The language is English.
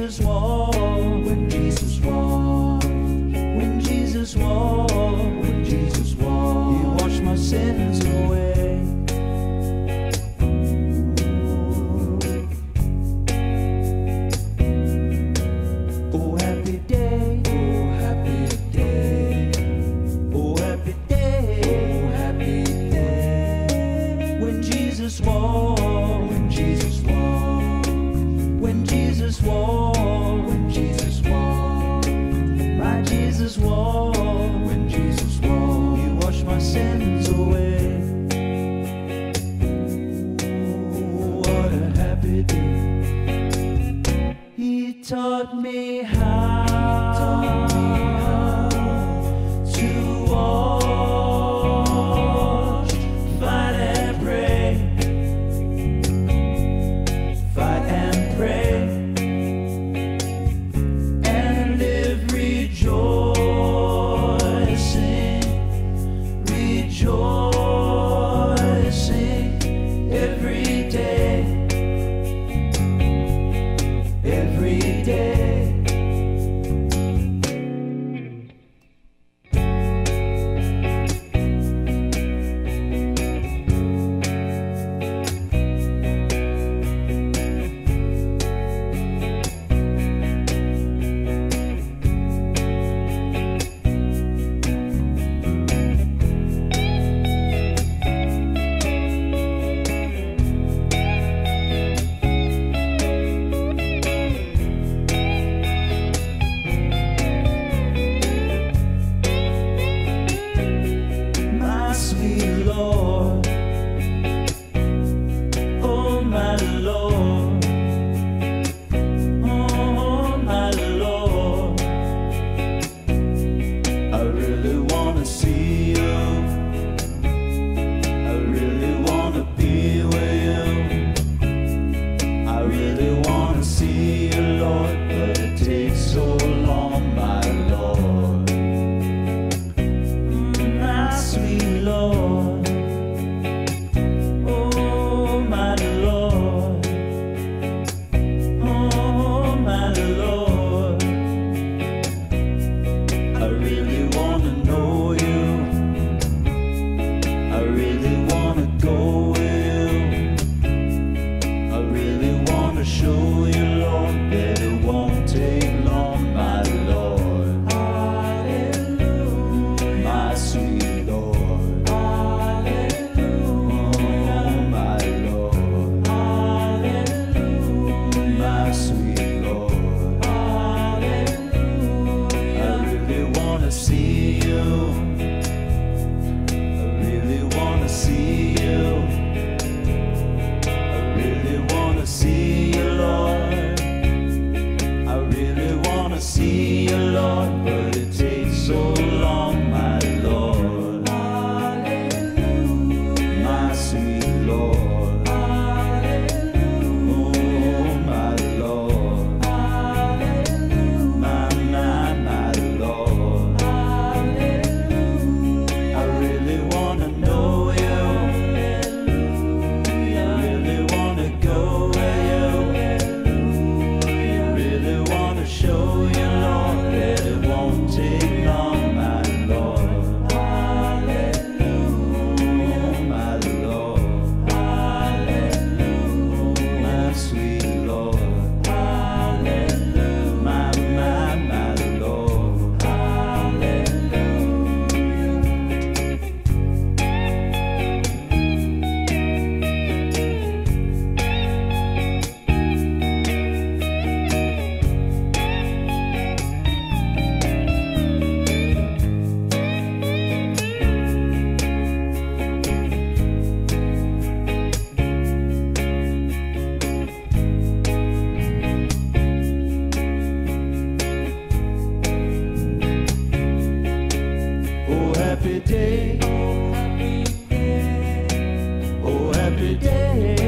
Jesus walked, when Jesus walked, when Jesus walked, when Jesus walked, He washed my sins really wanna go in. I really wanna show you, Lord, that it won't take long, my Lord. Hallelujah. My sweet Lord. Hallelujah. Oh, my Lord. Hallelujah. My sweet Oh happy day. Oh, happy day.